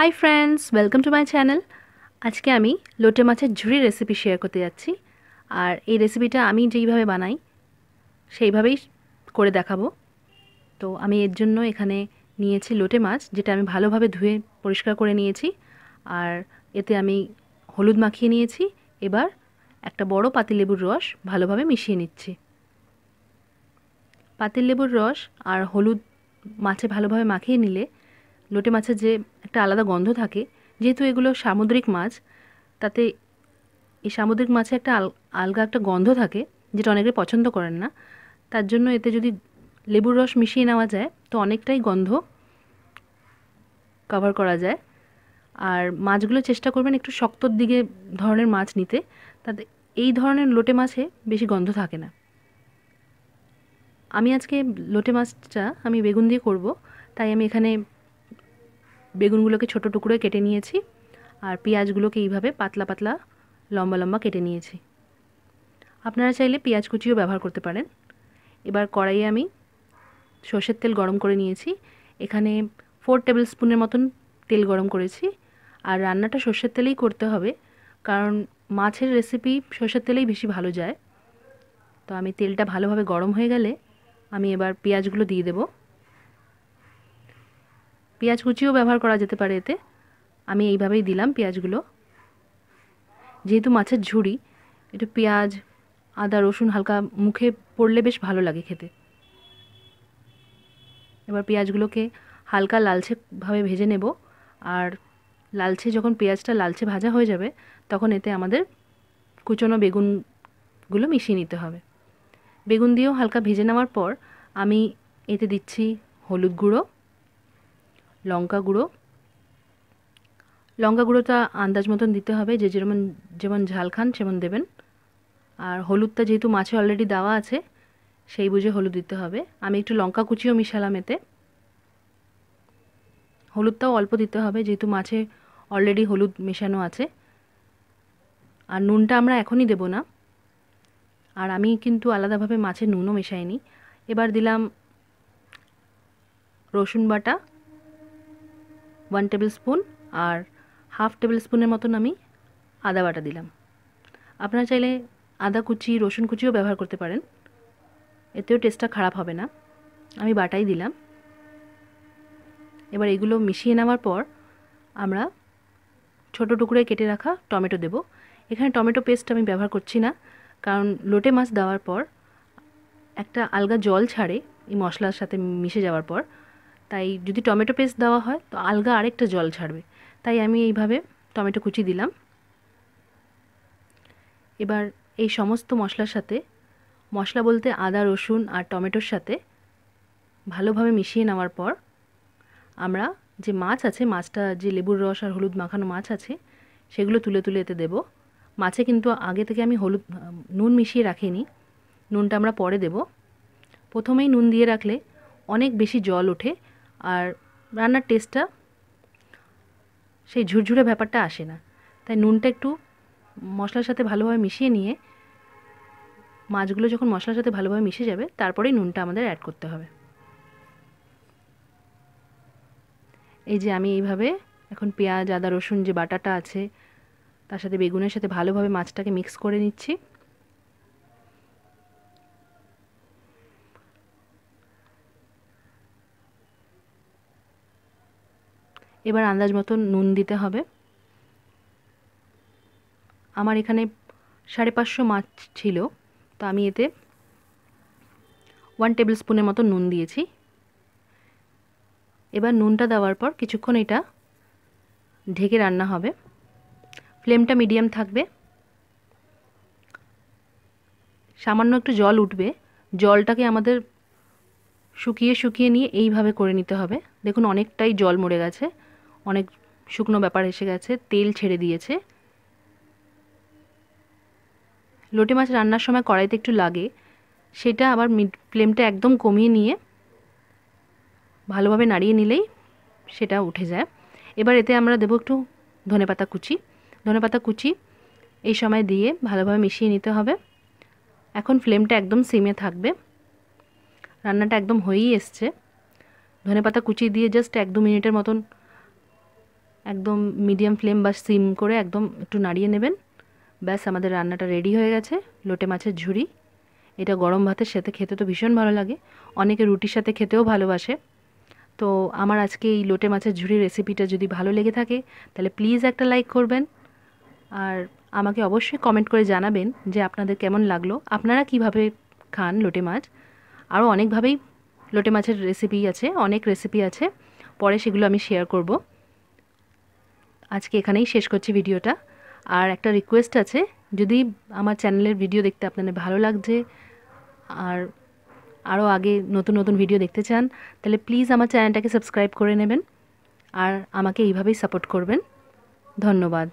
Hi friends welcome to my channel আজকে আমি লোটে মাছের ঝুড়ি রেসিপি শেয়ার করতে যাচ্ছি। আর এই রেসিপিটা আমি যেইভাবে বানাই, সেইভাবেই করে দেখাবো। তো আমি এর জন্য এখানে নিয়েছি লোটে মাছ, যেটা আমি ভালোভাবে ধুয়ে পরিষ্কার করে নিয়েছি। আর এতে আমি হলুদ মাখিয়ে নিয়েছি। এবার একটা বড় পাতিলেবুর রস ভালোভাবে মিশিয়ে নিচ্ছি। পাতিলেবুর রস আর হলুদ মাছে ভালোভাবে মাখিয়ে নিলে লোটে মাছের যে একটা আলাদা গন্ধ থাকে, যেহেতু এগুলো সামুদ্রিক মাছ, তাতে এই সামুদ্রিক মাছে একটা আলগা একটা গন্ধ থাকে, যেটা অনেকে পছন্দ করেন না। তার জন্য এতে যদি লেবুর রস মিশিয়ে নেওয়া যায়, তো অনেকটাই গন্ধ কভার করা যায়। আর মাছগুলো চেষ্টা করবেন একটু শক্তর দিকে ধরনের মাছ নিতে, তাতে এই ধরনের লোটে মাছে বেশি গন্ধ থাকে না। আমি আজকে লোটে মাছটা আমি বেগুন দিয়ে করব, তাই আমি এখানে বেগুনগুলোকে ছোটো টুকরো কেটে নিয়েছি আর পেঁয়াজগুলোকে এইভাবে পাতলা পাতলা লম্বা লম্বা কেটে নিয়েছি। আপনারা চাইলে পেঁয়াজ কুচিও ব্যবহার করতে পারেন। এবার কড়াইয়ে আমি সর্ষের তেল গরম করে নিয়েছি। এখানে ফোর টেবিল স্পুনের মতন তেল গরম করেছি। আর রান্নাটা সর্ষের তেলেই করতে হবে, কারণ মাছের রেসিপি সর্ষের তেলেই বেশি ভালো যায়। তো আমি তেলটা ভালোভাবে গরম হয়ে গেলে আমি এবার পেঁয়াজগুলো দিয়ে দেবো। পেঁয়াজ কুচিও ব্যবহার করা যেতে পারে এতে। আমি এইভাবেই দিলাম পেঁয়াজগুলো। যেহেতু মাছের ঝুড়ি, একটু পেঁয়াজ, আদা, রসুন হালকা মুখে পড়লে বেশ ভালো লাগে খেতে। এবার পেঁয়াজগুলোকে হালকা লালচেভাবে ভেজে নেব। আর লালচে যখন পেঁয়াজটা লালচে ভাজা হয়ে যাবে, তখন এতে আমাদের কুচনো বেগুনগুলো মিশিয়ে নিতে হবে। বেগুন দিয়েও হালকা ভেজে নেওয়ার পর আমি এতে দিচ্ছি হলুদ গুঁড়ো। লঙ্কা গুঁড়ো। লঙ্কা গুঁড়োটা আন্দাজ মতন দিতে হবে, যে যেমন যেমন ঝাল খান সেমন দেবেন। আর হলুদটা যেহেতু মাছে অলরেডি দেওয়া আছে, সেই বুঝে হলুদ দিতে হবে। আমি একটু লঙ্কা কুচিও মিশালাম এতে। হলুদটাও অল্প দিতে হবে, যেহেতু মাছে অলরেডি হলুদ মেশানো আছে। আর নুনটা আমরা এখনই দেব না। আর আমি কিন্তু আলাদাভাবে মাছের নুনও মেশাইনি। এবার দিলাম রসুন বাটা। ওয়ান টেবিল স্পুন আর হাফ টেবিল স্পুনের মতন আমি আদা বাটা দিলাম। আপনারা চাইলে আদা কুচি, রসুন কুচিও ব্যবহার করতে পারেন। এতেও টেস্টটা খারাপ হবে না। আমি বাটাই দিলাম। এবার এগুলো মিশিয়ে নেওয়ার পর আমরা ছোট টুকরোয় কেটে রাখা টমেটো দেব। এখানে টমেটো পেস্ট আমি ব্যবহার করছি না, কারণ লোটে মাছ দেওয়ার পর একটা আলগা জল ছাড়ে এই মশলার সাথে মিশে যাওয়ার পর। তাই যদি টমেটো পেস্ট দেওয়া হয়, তো আলগা আরেকটা জল ছাড়বে। তাই আমি এইভাবে টমেটো কুচি দিলাম। এবার এই সমস্ত মশলার সাথে, মশলা বলতে আদা, রসুন আর টমেটোর সাথে ভালোভাবে মিশিয়ে নেওয়ার পর, আমরা যে মাছ আছে, মাছটা যে লেবুর রস আর হলুদ মাখানো মাছ আছে, সেগুলো তুলে তুলে এতে দেব। মাছে কিন্তু আগে থেকে আমি হলুদ, নুন মিশিয়ে রাখিনি। নুনটা আমরা পরে দেব। প্রথমেই নুন দিয়ে রাখলে অনেক বেশি জল ওঠে আর রান্নার টেস্টটা সেই ঝুরঝুরে ব্যাপারটা আসে না। তাই নুনটা একটু মশলার সাথে ভালোভাবে মিশিয়ে নিয়ে, মাছগুলো যখন মশলার সাথে ভালোভাবে মিশে যাবে, তারপরেই নুনটা আমাদের অ্যাড করতে হবে। এই যে আমি এইভাবে এখন পেঁয়াজ, আদা, রসুন যে বাটাটা আছে, তার সাথে বেগুনের সাথে ভালোভাবে মাছটাকে মিক্স করে নিচ্ছি। এবার আন্দাজ মতো নুন দিতে হবে। আমার এখানে সাড়ে পাঁচশো মাছ ছিল, তো আমি এতে ওয়ান টেবিল স্পুনের মতো নুন দিয়েছি। এবার নুনটা দেওয়ার পর কিছুক্ষণ এটা ঢেকে রান্না হবে। ফ্লেমটা মিডিয়াম থাকবে। সামান্য একটু জল উঠবে। জলটাকে আমাদের শুকিয়ে শুকিয়ে নিয়ে এইভাবে করে নিতে হবে। দেখুন, অনেকটাই জল মরে গেছে। অনেক শুকনো ব্যাপার এসে গেছে, তেল ছেড়ে দিয়েছে। লোটে মাছ রান্নার সময় কড়াইতে একটু লাগে, সেটা আবার মিড ফ্লেমটা একদম কমিয়ে নিয়ে ভালোভাবে নাড়িয়ে নিলেই সেটা উঠে যায়। এবার এতে আমরা দেবো একটু ধনেপাতা কুচি। ধনেপাতা কুচি এই সময় দিয়ে ভালোভাবে মিশিয়ে নিতে হবে। এখন ফ্লেমটা একদম সিমে থাকবে। রান্নাটা একদম হয়েই এসছে। ধনেপাতা কুচি দিয়ে জাস্ট এক দু মিনিটের মতন একদম মিডিয়াম ফ্লেম বা সিম করে একদম একটু নাড়িয়ে নেবেন। ব্যাস, আমাদের রান্নাটা রেডি হয়ে গেছে, লোটে মাছের ঝুড়ি। এটা গরম ভাতের সাথে খেতে তো ভীষণ ভালো লাগে। অনেকে রুটির সাথে খেতেও ভালোবাসে। তো আমার আজকে এই লোটে মাছের ঝুড়ি রেসিপিটা যদি ভালো লেগে থাকে, তাহলে প্লিজ একটা লাইক করবেন। আর আমাকে অবশ্যই কমেন্ট করে জানাবেন যে আপনাদের কেমন লাগল। আপনারা কীভাবে খান লোটে মাছ? আরও অনেকভাবেই লোটে মাছের রেসিপি আছে, অনেক রেসিপি আছে। পরে সেগুলো আমি শেয়ার করব। আজকে এখানেই শেষ করছি ভিডিওটা। আর একটা রিকোয়েস্ট আছে, যদি আমার চ্যানেলের ভিডিও দেখতে আপনাদের ভালো লাগছে, আর আরও আগে নতুন নতুন ভিডিও দেখতে চান, তাহলে প্লিজ আমার চ্যানেলটাকে সাবস্ক্রাইব করে নেবেন, আর আমাকে এইভাবেই সাপোর্ট করবেন। ধন্যবাদ।